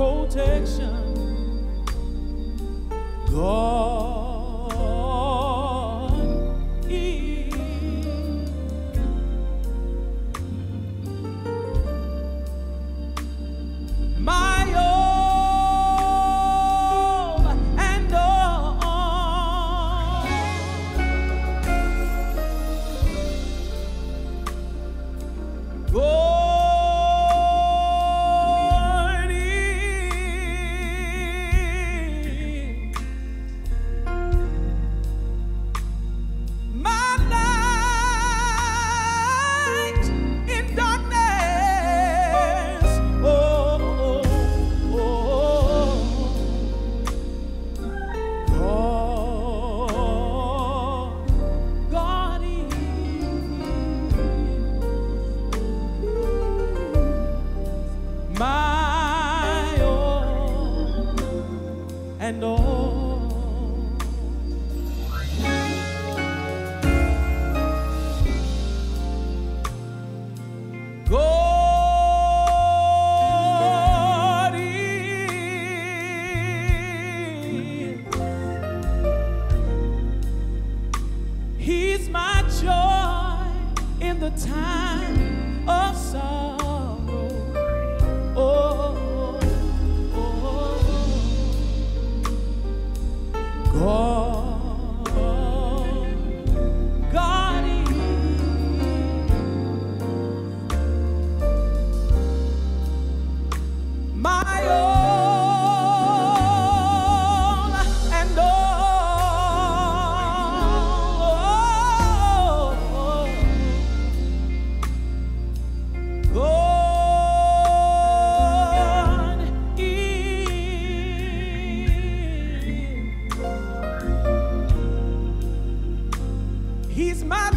protection. God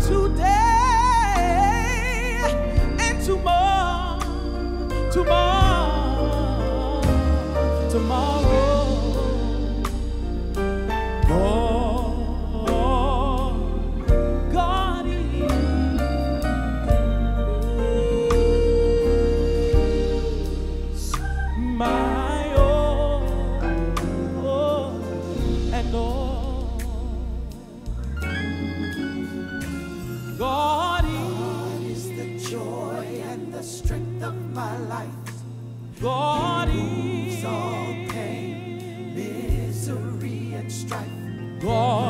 today strife. God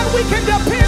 God we can depend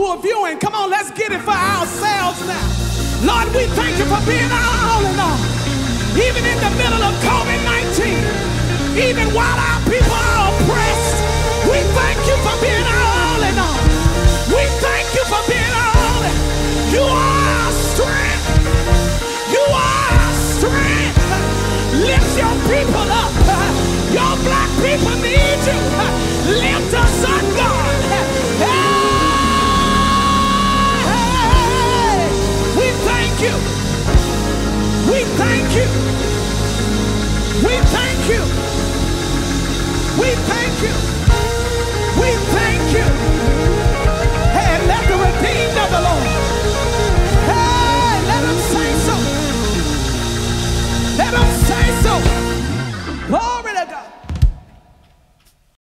who are viewing, come on, let's get it for ourselves now. Lord, we thank you for being our all in all. Even in the middle of COVID 19, even while our people are oppressed, we thank you for being our all in all. We thank you for being our all in all. You are